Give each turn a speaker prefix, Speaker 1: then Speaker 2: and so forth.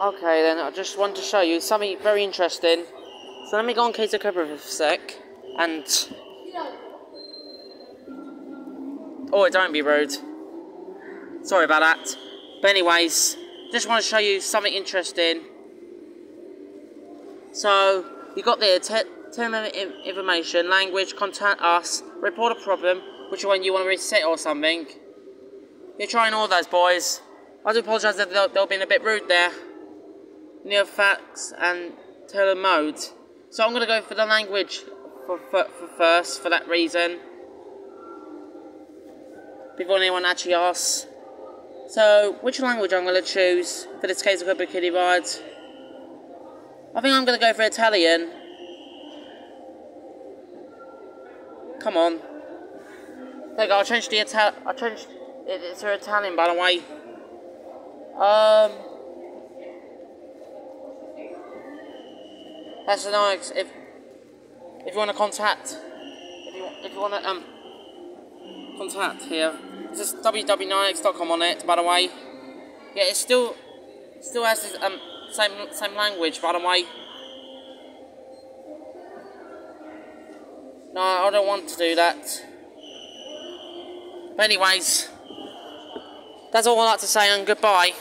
Speaker 1: Okay then, I just want to show you something very interesting. So let me go on of Cobra for a sec, and... Oh, don't be rude. Sorry about that. But anyways, just want to show you something interesting. So, you got there, term information, language, contact us, report a problem, which one you want to reset or something. You're trying all those, boys. I do apologise if they've been a bit rude there. Facts and tele mode. So I'm going to go for the language for, for, for first, for that reason. Before anyone actually asks. So, which language I'm going to choose for this case of Cobra Kiddie Rides? I think I'm going to go for Italian. Come on. There go, I'll change the Ital- I'll change it, her Italian by the way. Um That's nice if if you want to contact if you if you want to um contact here. This is www9x.com on it by the way. Yeah, it still still has this um same same language by the way. No, I don't want to do that. But anyways, that's all I'd like to say and goodbye.